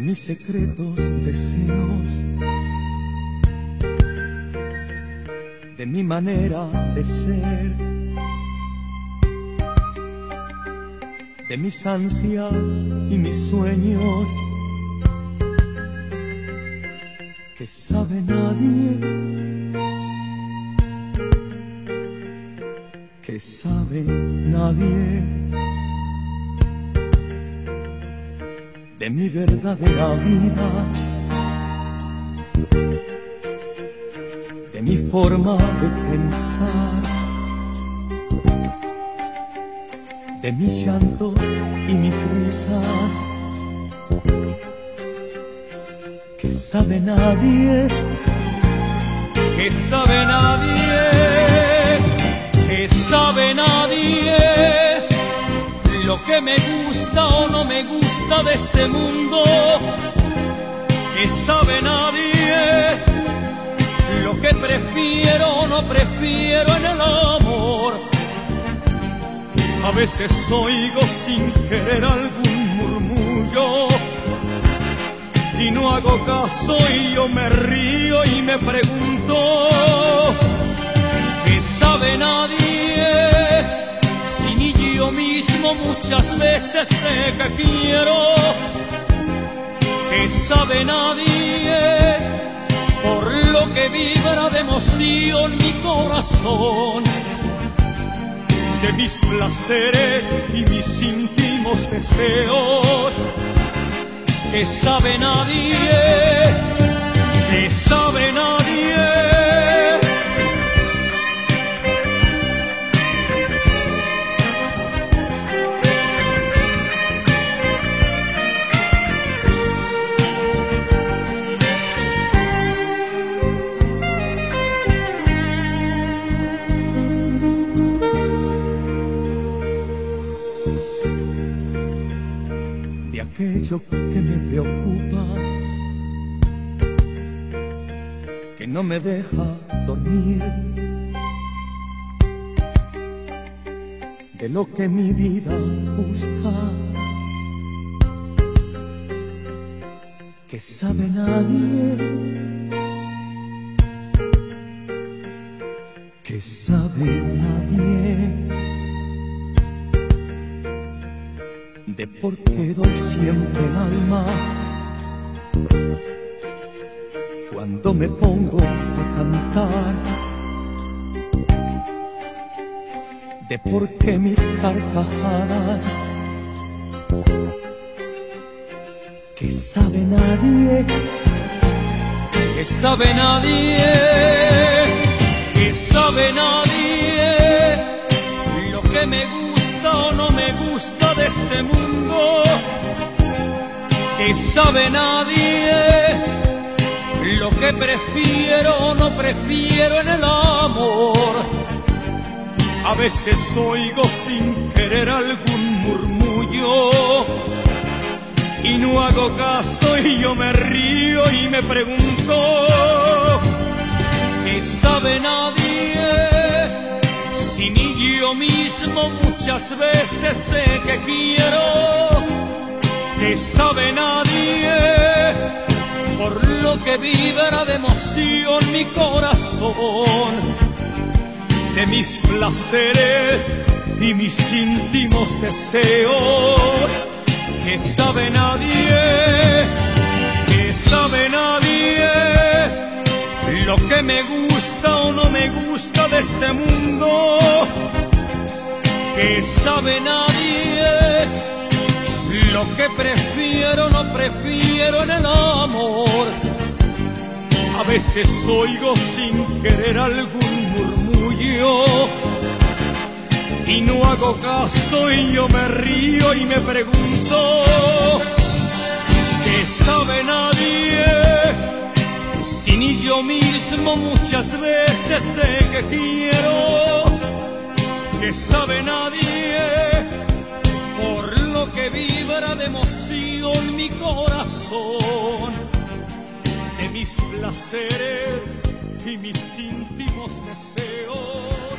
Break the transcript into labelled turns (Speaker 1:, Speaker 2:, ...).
Speaker 1: mis secretos deseos, de mi manera de ser, de mis ansias y mis sueños, que sabe nadie, que sabe nadie. De mi verdadera vida, de mi forma de pensar, de mis llantos y mis risas, que sabe nadie, que sabe nadie, que sabe nadie lo que me gusta o no me gusta de este mundo, que sabe nadie, lo que prefiero o no prefiero en el amor. A veces oigo sin querer algún murmullo y no hago caso y yo me río y me pregunto, ¿qué sabe nadie? Yo mismo muchas veces sé que quiero, que sabe nadie, por lo que vibra de emoción mi corazón, de mis placeres y mis íntimos deseos, que sabe nadie, que me preocupa, que no me deja dormir, de lo que mi vida busca, que sabe nadie, que sabe nadie. De por qué doy siempre el alma. Cuando me pongo a cantar, de por qué mis carcajadas que sabe nadie, que sabe nadie, que sabe nadie lo que me gusta este mundo que sabe nadie lo que prefiero o no prefiero en el amor. A veces oigo sin querer algún murmullo y no hago caso y yo me río y me pregunto, yo mismo muchas veces sé que quiero, que sabe nadie, por lo que vibra de emoción mi corazón, de mis placeres y mis íntimos deseos, que sabe nadie, que sabe nadie lo que me gusta o no me gusta de este mundo, que sabe nadie, lo que prefiero no prefiero en el amor. A veces oigo sin querer algún murmullo y no hago caso y yo me río y me pregunto, ¿qué sabe nadie? Si ni yo mismo muchas veces sé que quiero, que sabe nadie, por lo que vibra de emoción mi corazón, de mis placeres y mis íntimos deseos